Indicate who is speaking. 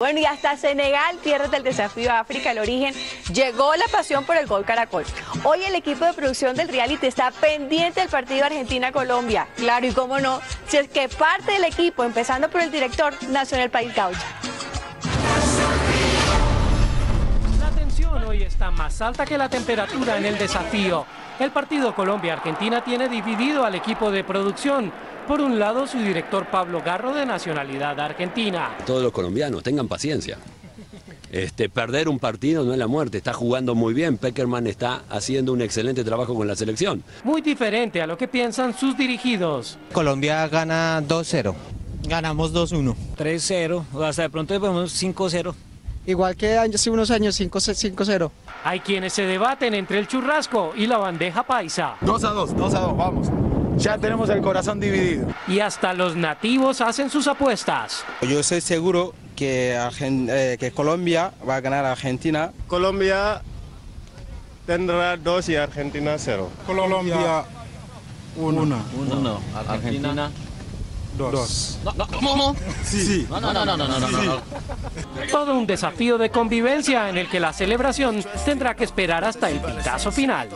Speaker 1: Bueno, y hasta Senegal pierde el desafío África, el origen. Llegó la pasión por el gol caracol. Hoy el equipo de producción del reality está pendiente del partido Argentina-Colombia. Claro, y cómo no, si es que parte del equipo, empezando por el director, nació en el país gaucho.
Speaker 2: Está más alta que la temperatura en el desafío. El partido Colombia-Argentina tiene dividido al equipo de producción. Por un lado, su director Pablo Garro, de nacionalidad argentina.
Speaker 3: Todos los colombianos, tengan paciencia. Este, perder un partido no es la muerte, está jugando muy bien, Peckerman está haciendo un excelente trabajo con la selección.
Speaker 2: Muy diferente a lo que piensan sus dirigidos.
Speaker 4: Colombia gana 2-0.
Speaker 5: Ganamos 2-1.
Speaker 6: 3-0, o hasta de pronto podemos 5-0.
Speaker 5: Igual que hace unos años, 5-0.
Speaker 2: Hay quienes se debaten entre el churrasco y la bandeja paisa.
Speaker 7: 2 a 2, 2 a 2, vamos. Ya tenemos el corazón dividido.
Speaker 2: Y hasta los nativos hacen sus apuestas.
Speaker 4: Yo estoy seguro que, eh, que Colombia va a ganar a Argentina.
Speaker 8: Colombia tendrá 2 y Argentina 0.
Speaker 7: Colombia 1.
Speaker 6: 1. Argentina
Speaker 7: 2.
Speaker 6: ¿Cómo?
Speaker 7: Sí. sí.
Speaker 6: No, no, no, no, no, no, no.
Speaker 2: Todo un desafío de convivencia en el que la celebración tendrá que esperar hasta el pitazo final.